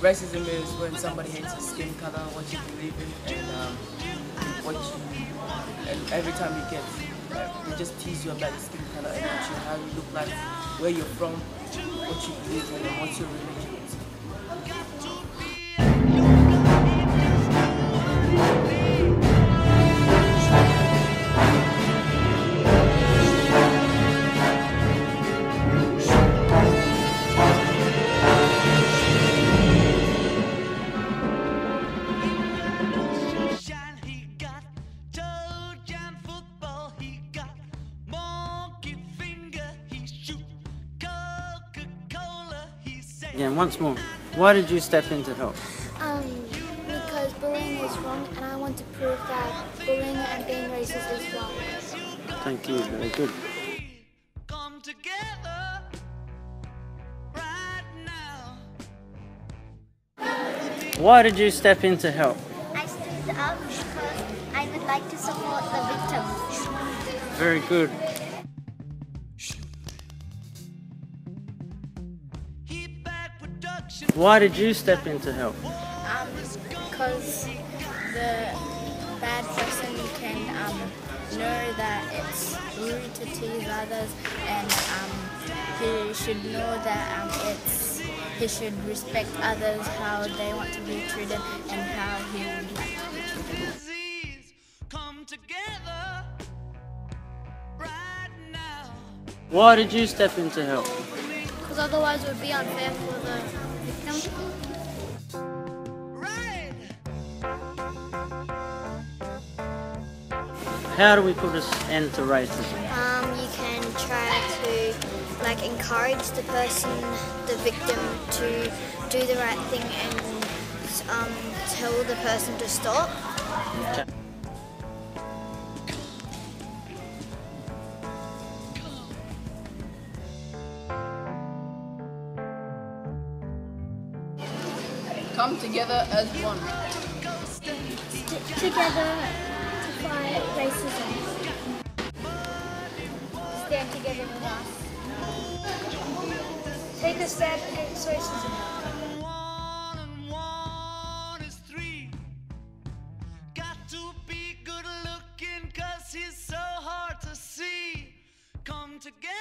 Racism is when somebody hates your skin color, what you believe in, and um, what you, and every time you get, they just tease you about your skin color and what you, how you look like, where you're from, what you believe in, and what your religion. is. He. Again, once more. Why did you step in to help? Um, because bullying is wrong, and I want to prove that bullying and being racist is wrong. Thank you. Very good. Come together right now. Why did you step in to help? I stood up because I would like to support the victims. Very good. Why did you step in to help? Um, because the bad person can um, know that it's rude to tease others, and um, he should know that um, it's he should respect others how they want to be treated and how he would like to be treated. Come together right now. Why did you step in to help? Because otherwise it would be unfair for the victim. Right. How do we put an end to racism? Um, you can try to like encourage the person, the victim, to do the right thing and um, tell the person to stop. Come together as one. Stick together to fight racism. Stand together with us. Take a stand against racism. together.